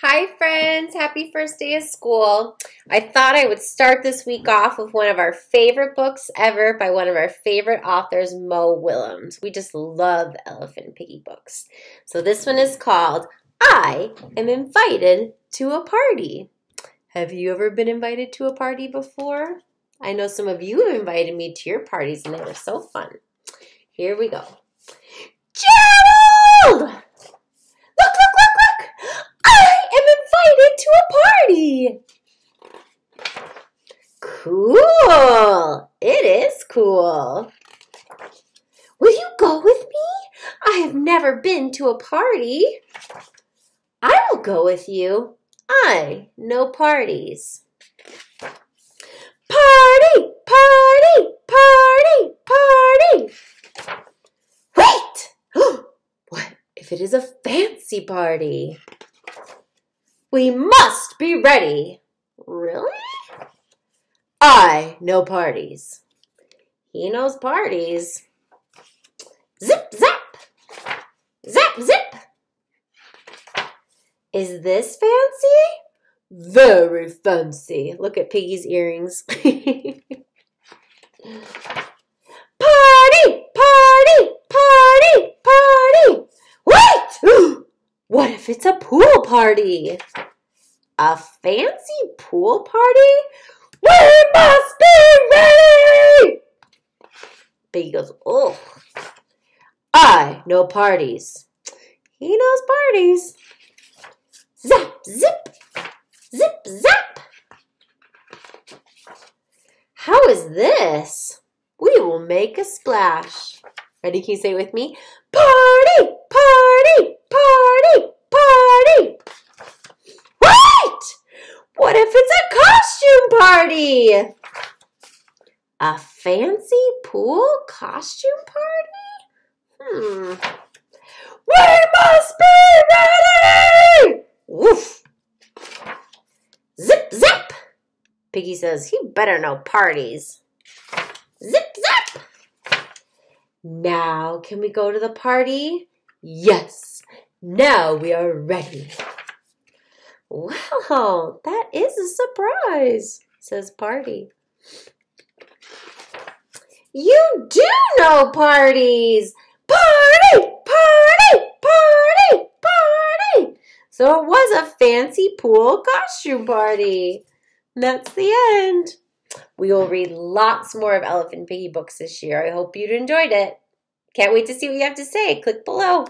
Hi, friends. Happy first day of school. I thought I would start this week off with one of our favorite books ever by one of our favorite authors, Mo Willems. We just love Elephant Piggy books. So this one is called I Am Invited to a Party. Have you ever been invited to a party before? I know some of you have invited me to your parties and they were so fun. Here we go. Gerald! Cool. It is cool. Will you go with me? I have never been to a party. I will go with you. I know parties. Party, party, party, party. Wait! what if it is a fancy party? We must be ready. Really? I know parties. He knows parties. Zip, zap. Zap, zip. Is this fancy? Very fancy. Look at Piggy's earrings. party, party, party, party. Wait! what if it's a pool party? A fancy pool party? We must be ready! Piggy goes, oh. I know parties. He knows parties. Zap, zip, zip, zap. How is this? We will make a splash. Ready? Can you say it with me? Party, party, party, party. Wait! What if it's party? A fancy pool costume party? Hmm. We must be ready! Woof! Zip, zap! Piggy says he better know parties. Zip, zap! Now, can we go to the party? Yes, now we are ready. Wow, that is a surprise, says Party. You do know parties! Party! Party! Party! Party! So it was a fancy pool costume party. And that's the end. We will read lots more of Elephant Piggy books this year. I hope you enjoyed it. Can't wait to see what you have to say. Click below.